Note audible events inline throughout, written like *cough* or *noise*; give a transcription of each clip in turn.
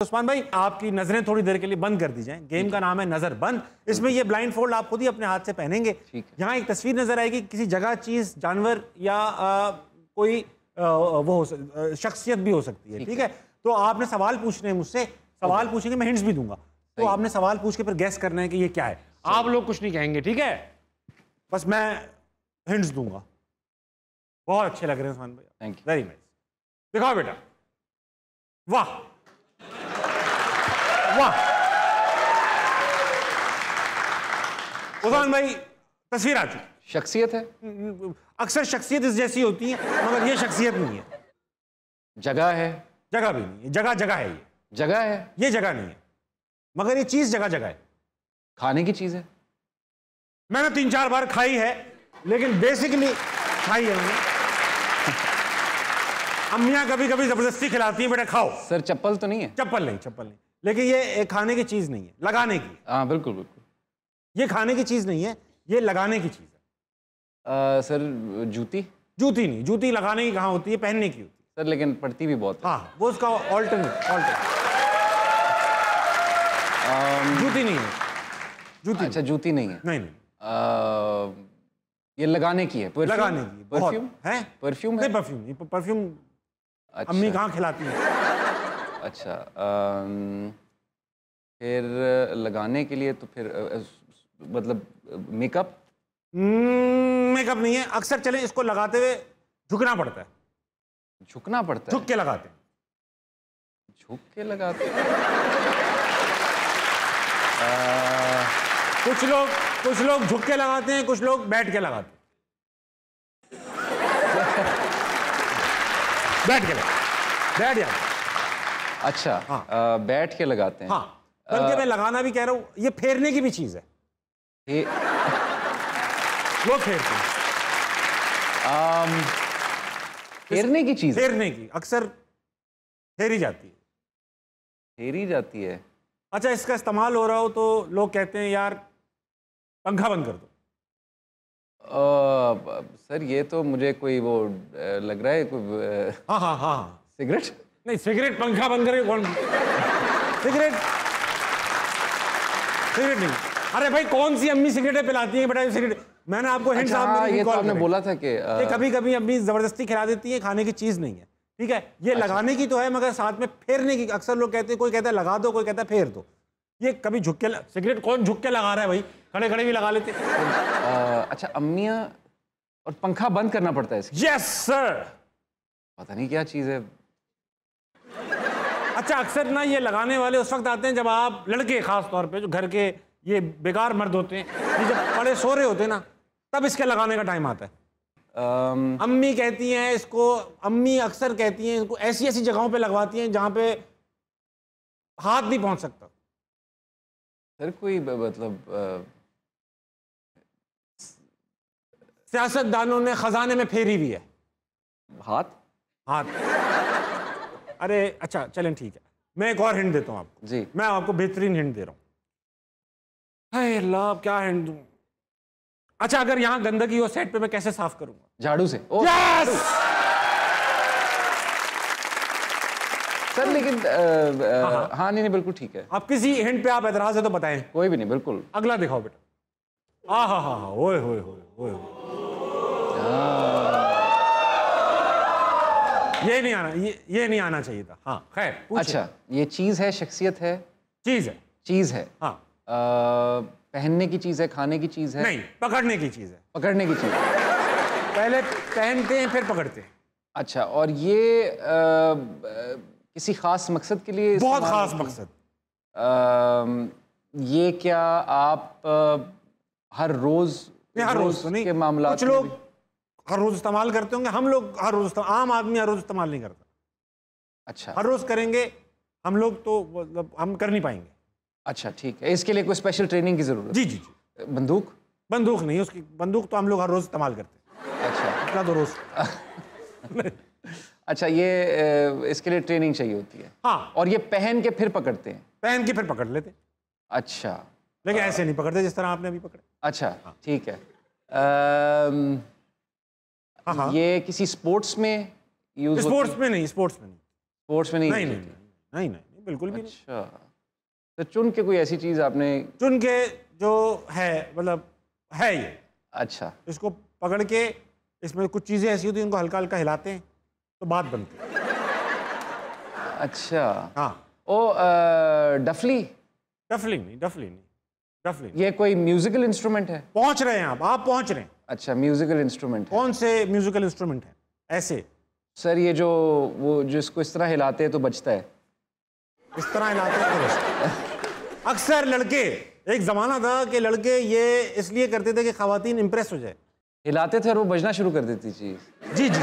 उस्मान भाई आपकी नज़रें थोड़ी देर के लिए बंद कर दी जाएँ। गेम का नाम है नज़र बंद। इसमें ये ब्लाइंड फोल्ड आप खुद ही अपने हाथ से पहनेंगे। यहाँ एक तस्वीर नज़र आएगी किसी जगह चीज़ जानवर या आ, कोई आ, वो हो शख्सियत भी हो सकती है ठीक है। तो आपने सवाल पूछने हैं मुझसे। सवाल पूछेंगे मैं हिंट्स भी दूँगा। तो आपने सवाल पूछ के फिर गैस करना है कि ये क्या है। आप लोग कुछ नहीं कहेंगे ठीक है? बस मैं हिंट्स दूँगा। बहुत अच्छे लग रहे हैं उस्मान भाई। थैंक यू वेरी नाइस दिखाओ बेटा। वाह! वाह। उस्मान भाई तस्वीर आ चुकी। शख्सियत है? अक्सर शख्सियत इस जैसी होती है मगर ये शख्सियत नहीं है। जगह है। जगह भी नहीं है। जगह जगह है ये। जगह है। ये जगह नहीं है। मगर ये चीज़ जगह जगह है। खाने की चीज़ है? मैंने तीन चार बार खाई है लेकिन बेसिकली खाई है मैंने। *laughs* अम्मियाँ कभी कभी ज़बरदस्ती खिलाती हैं बेटा खाओ। सर चप्पल तो नहीं है? चप्पल नहीं चप्पल नहीं। लेकिन ये खाने की चीज़ नहीं है लगाने की। हाँ बिल्कुल बिल्कुल। ये खाने की चीज़ नहीं है ये लगाने की चीज़ है। आ, सर जूती? जूती नहीं जूती लगाने की कहाँ होती है पहनने की होती है। सर लेकिन पड़ती भी बहुत हाँ। वो उसका ऑल्टरनेट ऑल्टरनेट जूती नहीं है। जूती अच्छा जूती नहीं है। नहीं नहीं। ये लगाने की है? लगाने की परफ्यूम है। परफ्यूम है? नहीं परफ्यूम नहीं परफ्यूम अच्छा। अम्मी कहाँ खिलाती है? अच्छा अम, फिर लगाने के लिए तो फिर मतलब मेकअप? मेकअप नहीं है। अक्सर चले इसको लगाते हुए झुकना पड़ता है। झुकना पड़ता है? झुक के लगाते झुक के लगाते आ, *laughs* कुछ लोग कुछ लोग झुक के लगाते हैं कुछ लोग बैठ के लगाते हैं। *laughs* बैठ के लगा बैठ जाते। अच्छा हाँ। अ, बैठ के लगाते हैं। हाँ बल्कि मैं लगाना भी कह रहा हूँ ये फेरने की भी चीज़ है। ये वो फेरते हैं। आम, फेरने की चीज़ फेरने की अक्सर फेरी जाती है। फेरी जाती है? अच्छा इसका इस्तेमाल हो रहा हो तो लोग कहते हैं यार पंखा बंद कर दो। ब- सर ये तो मुझे कोई वो लग रहा है कोई हाँ हाँ हाँ हाँ। सिगरेट? नहीं सिगरेट पंखा बंद करके कौन सिगरेट सिगरेट नहीं। अरे भाई कौन सी अम्मी सिगरेटें पिलाती हैं? बेटा ये सिगरेट मैंने आपको हिंट अच्छा, साहब हाँ, ये तो आपने बोला था कि ये कभी कभी अम्मी ज़बरदस्ती खिला देती है खाने की चीज़ नहीं है। ठीक है? ये अच्छा। लगाने की तो है मगर साथ में फेरने की अक्सर लोग कहते हैं कोई कहता है लगा दो कोई कहता है फेर दो। ये कभी झुक के सिगरेट कौन झुक के लगा रहा है भाई? खड़े खड़े भी लगा लेते अच्छा अम्मियाँ और पंखा बंद करना पड़ता है यस सर पता नहीं क्या चीज़ है। अच्छा अक्सर ना ये लगाने वाले उस वक्त आते हैं जब आप लड़के खास तौर पे जो घर के ये बेकार मर्द होते हैं ये जब पड़े सो रहे होते हैं ना तब इसके लगाने का टाइम आता है। अम, अम्मी कहती हैं इसको अम्मी अक्सर कहती हैं इसको ऐसी ऐसी जगहों पे लगवाती हैं जहाँ पे हाथ नहीं पहुँच सकता। सर कोई मतलब सियासतदानों ने खजाने में फेरी भी है। हाथ? हाथ। अरे अच्छा चलें ठीक है। मैं एक और हिंट देता हूँ आपको। जी। मैं आपको बेहतरीन हिंट दे रहा हूँ। हाय अल्लाह क्या हिंट दूँ? अच्छा अगर यहाँ गंदगी हो सेट पे मैं कैसे साफ़ करूँगा? झाड़ू से। ओ यस सर लेकिन अ, अ, हाँ नहीं नहीं बिल्कुल ठीक है। आप किसी हिंट पे आप एतराज़ है तो बताएँ। कोई भी नहीं बिल्कुल। अगला दिखाओ बेटा। आ हा हा हा ओए होए होए ओए होए। ये नहीं आना ये ये नहीं आना चाहिए था। हाँ खैर अच्छा ये चीज़ है शख्सियत है? चीज़ है। चीज़ है? हाँ। अ, पहनने की चीज़ है खाने की चीज़ है? नहीं पकड़ने की चीज़ है। पकड़ने की चीज़। पहले पहनते हैं फिर पकड़ते हैं। अच्छा और ये अ, अ, किसी खास मकसद के लिए बहुत खास मकसद। अम, ये क्या आप अ, हर रोज हर रोज तो के मामला कुछ लोग हर रोज इस्तेमाल करते होंगे। हम लोग हर रोज आम आदमी हर रोज इस्तेमाल नहीं करता। अच्छा। हर रोज करेंगे हम लोग तो मतलब हम कर नहीं पाएँगे। अच्छा ठीक है। इसके लिए कोई स्पेशल ट्रेनिंग की ज़रूरत? जी जी जी। बंदूक? बंदूक नहीं उसकी बंदूक तो हम लोग हर रोज इस्तेमाल करते हैं। अच्छा। इतना तो रोज। *laughs* अच्छा ये इसके लिए ट्रेनिंग चाहिए होती है? हाँ। और ये पहन के फिर पकड़ते हैं? पहन के फिर पकड़ लेते अच्छा। लेकिन ऐसे नहीं पकड़ते जिस तरह आपने अभी पकड़े। अच्छा ठीक है। हाँ हाँ ये किसी स्पोर्ट्स में यूज़ स्पोर्ट्स में नहीं स्पोर्ट्स में नहीं। स्पोर्ट्स में नहीं नहीं नहीं नहीं बिल्कुल भी नहीं। अच्छा। तो चुन के कोई ऐसी चीज़ आपने चुन के जो है मतलब है ये। अच्छा। इसको पकड़ के इसमें कुछ चीज़ें ऐसी होती हैं उनको हल्का हल्का हिलाते हैं तो बात बनती है। अच्छा। हाँ। ओ डफली? डफलिंग नहीं डफलिंग नहीं। डफलिंग ये कोई म्यूजिकल इंस्ट्रूमेंट है? पहुँच रहे हैं आप आप पहुँच रहे हैं। अच्छा म्यूजिकल इंस्ट्रूमेंट कौन से म्यूजिकल इंस्ट्रूमेंट है? ऐसे। सर ये जो वो जिसको इस तरह हिलाते हैं तो बचता है। इस तरह हिलाते हैं तो बस। अक्सर लड़के एक जमाना था कि लड़के ये इसलिए करते थे कि खातन इंप्रेस हो जाए। हिलाते थे और वो बजना शुरू कर देती चीज़ जी जी।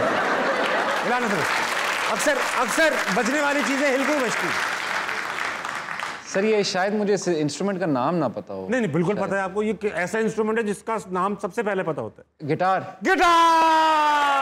हिलाने अक्सर अक्सर बजने वाली चीज़ें हिलकर बजती हैं। सर ये शायद मुझे इस इंस्ट्रूमेंट का नाम ना पता हो। नहीं नहीं बिल्कुल पता है आपको ये ऐसा इंस्ट्रूमेंट है जिसका नाम सबसे पहले पता होता है। Guitar guitar